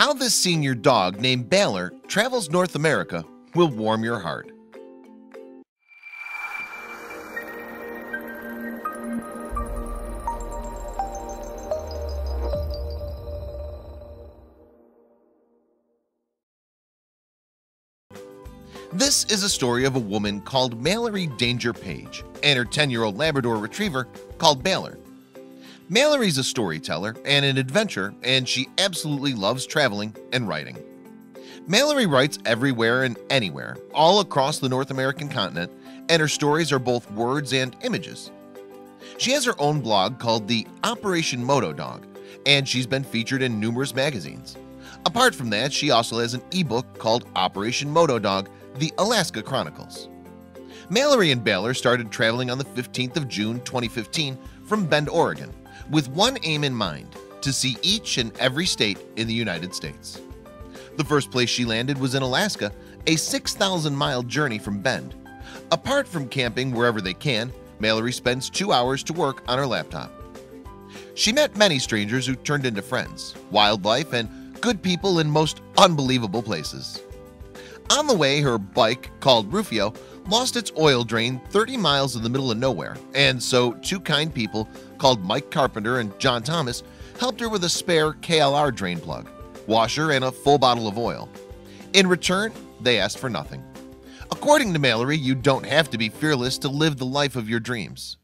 How this senior dog named Baylor travels North America will warm your heart. This is a story of a woman called Mallory Danger Paige and her 10-year-old Labrador Retriever called Baylor. Mallory's a storyteller and an adventurer and she absolutely loves traveling and writing. Mallory writes everywhere and anywhere all across the North American continent and her stories are both words and images. She has her own blog called the Operation Moto Dog and she's been featured in numerous magazines. Apart from that, she also has an ebook called Operation Moto Dog the Alaska Chronicles. Mallory and Baylor started traveling on the 15th of June 2015 from Bend, Oregon, with one aim in mind to see each and every state in the United States. The first place she landed was in Alaska, a 6,000 mile journey from Bend. Apart from camping wherever they can, Mallory spends two hours to work on her laptop. She met many strangers who turned into friends, wildlife, and good people in most unbelievable places. On the way, her bike, called Rufio, lost its oil drain 30 miles in the middle of nowhere, and so two kind people called Mike Carpenter and John Thomas helped her with a spare KLR drain plug, washer, and a full bottle of oil. In return, they asked for nothing. According to Mallory, you don't have to be fearless to live the life of your dreams.